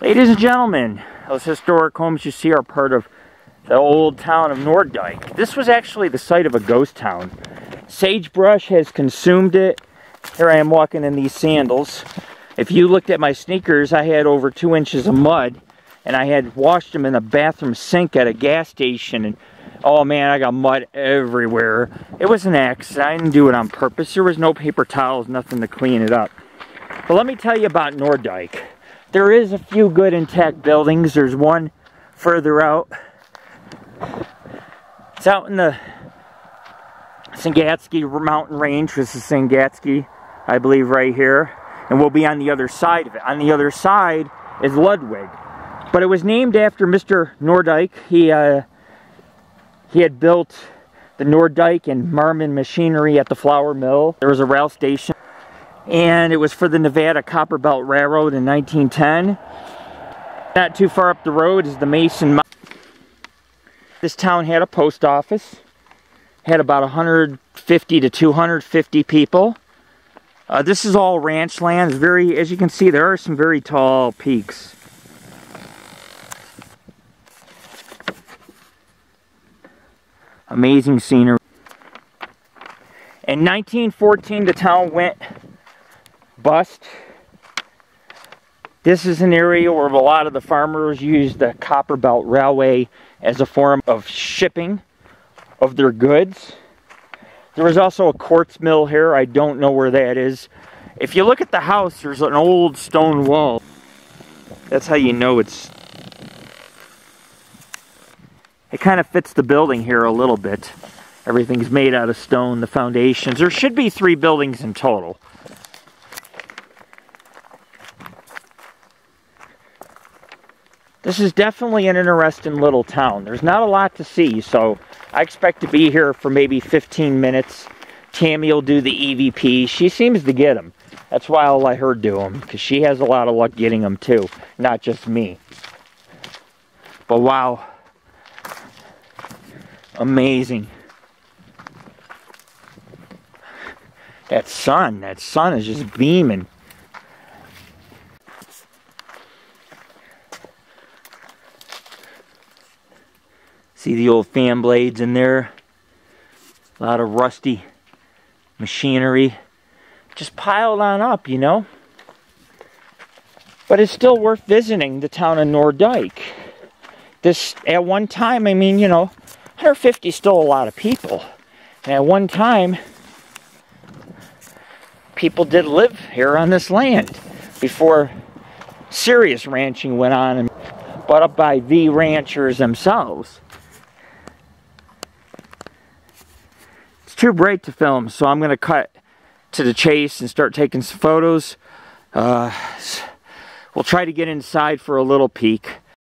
Ladies and gentlemen, those historic homes you see are part of the old town of Nordyke. This was actually the site of a ghost town. Sagebrush has consumed it. Here I am walking in these sandals. If you looked at my sneakers, I had over two inches of mud and I had washed them in the bathroom sink at a gas station and oh man, I got mud everywhere. It was an accident. I didn't do it on purpose. There was no paper towels, nothing to clean it up. But let me tell you about Nordyke. There is a few good intact buildings. There's one further out. It's out in the Sangatse mountain range. This is Sangatse, I believe, right here. And we'll be on the other side of it. On the other side is Ludwig. But it was named after Mr. Nordyke. He, uh, he had built the Nordyke and Marmon machinery at the flour mill. There was a rail station and it was for the Nevada Copper Belt Railroad in 1910. Not too far up the road is the Mason This town had a post office, had about 150 to 250 people. Uh, this is all ranch land. Very, as you can see, there are some very tall peaks. Amazing scenery. In 1914, the town went bust. This is an area where a lot of the farmers use the Copper Belt Railway as a form of shipping of their goods. There was also a quartz mill here. I don't know where that is. If you look at the house, there's an old stone wall. That's how you know it's... It kind of fits the building here a little bit. Everything's made out of stone, the foundations. There should be three buildings in total. This is definitely an interesting little town. There's not a lot to see, so I expect to be here for maybe 15 minutes. Tammy will do the EVP. She seems to get them. That's why I'll let her do them, because she has a lot of luck getting them too, not just me. But wow. Amazing. That sun, that sun is just beaming. See the old fan blades in there. A lot of rusty machinery. Just piled on up, you know. But it's still worth visiting the town of Nordyke. This, at one time, I mean, you know, 150 still a lot of people. And at one time, people did live here on this land before serious ranching went on and bought up by the ranchers themselves. Too bright to film, so I'm going to cut to the chase and start taking some photos. Uh, we'll try to get inside for a little peek.